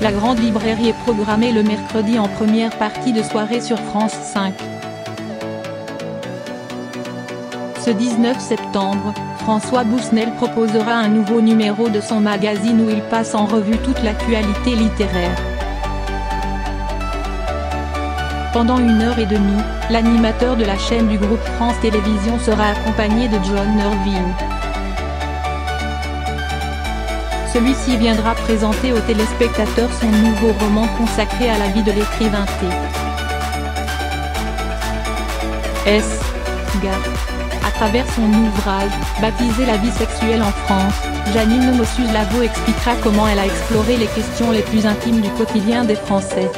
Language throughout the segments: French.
la grande librairie est programmée le mercredi en première partie de soirée sur France 5. Ce 19 septembre, François Bousnel proposera un nouveau numéro de son magazine où il passe en revue toute l'actualité littéraire. Pendant une heure et demie, l'animateur de la chaîne du groupe France Télévisions sera accompagné de John Irving. Celui-ci viendra présenter aux téléspectateurs son nouveau roman consacré à la vie de l'écrivain T. S. Gars. À travers son ouvrage, baptisé La vie sexuelle en France, Janine Mossus-Lavo expliquera comment elle a exploré les questions les plus intimes du quotidien des Français.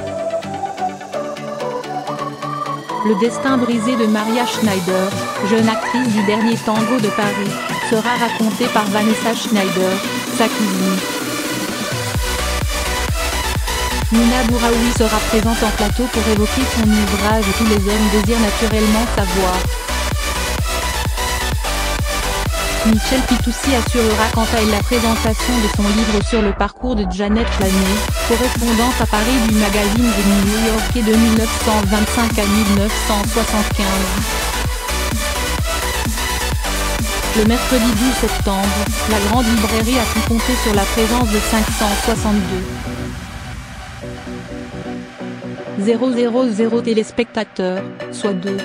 Le destin brisé de Maria Schneider, jeune actrice du dernier tango de Paris, sera raconté par Vanessa Schneider, sa cousine. Nina Bouraoui sera présente en plateau pour évoquer son ouvrage et tous les hommes désirent naturellement savoir. Michel Pitoussi assurera quant à elle la présentation de son livre sur le parcours de Janet Lanney, correspondante à Paris du magazine The New Yorker de 1925 à 1975. Le mercredi 12 septembre, la grande librairie a pu compter sur la présence de 562 000 téléspectateurs, soit 2.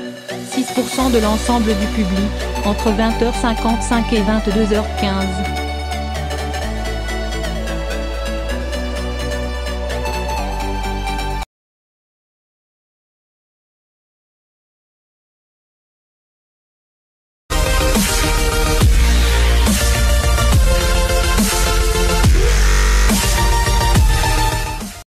6% de l'ensemble du public, entre 20h55 et 22h15.